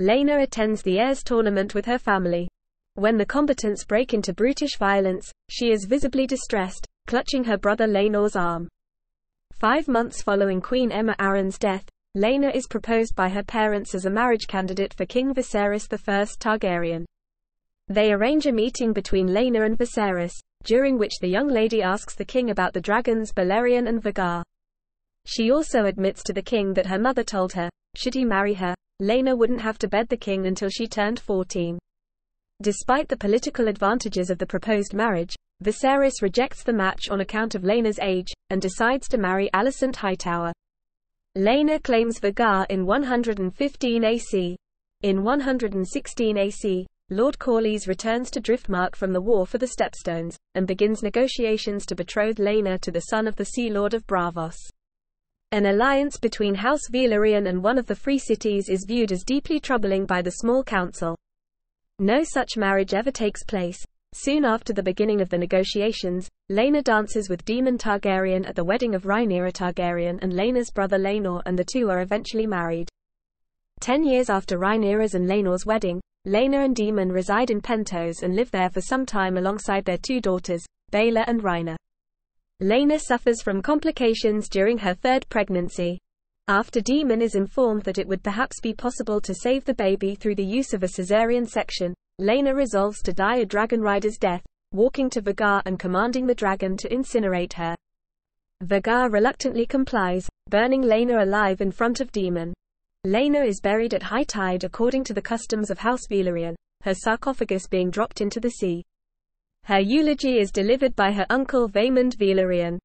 Laena attends the heirs tournament with her family. When the combatants break into brutish violence, she is visibly distressed, clutching her brother Laenor's arm. Five months following Queen Aemma Arryn's death, Laena is proposed by her parents as a marriage candidate for King Viserys I Targaryen. They arrange a meeting between Laena and Viserys, during which the young lady asks the king about the dragons Balerion and Vhagar. She also admits to the king that her mother told her, should he marry her, Laena wouldn't have to bed the king until she turned 14. Despite the political advantages of the proposed marriage, Viserys rejects the match on account of Laena's age, and decides to marry Alicent Hightower. Laena claims Vhagar in 115 AC. In 116 AC, Lord Corlys returns to Driftmark from the war for the Stepstones, and begins negotiations to betroth Laena to the son of the Sea Lord of Braavos. An alliance between House Velaryon and one of the Free Cities is viewed as deeply troubling by the small council. No such marriage ever takes place. Soon after the beginning of the negotiations, Laena dances with Daemon Targaryen at the wedding of Rhaenyra Targaryen and Laena's brother Laenor and the two are eventually married. Ten years after Rhaenyra's and Laenor's wedding, Laena and Daemon reside in Pentos and live there for some time alongside their two daughters, Baela and Rhaena. Laena suffers from complications during her third pregnancy. After Daemon is informed that it would perhaps be possible to save the baby through the use of a caesarean section, Laena resolves to die a dragon rider's death, walking to Vhagar and commanding the dragon to incinerate her. Vhagar reluctantly complies, burning Laena alive in front of Daemon. Laena is buried at high tide according to the customs of House Velaryon, her sarcophagus being dropped into the sea. Her eulogy is delivered by her uncle Vaemond Velaryon.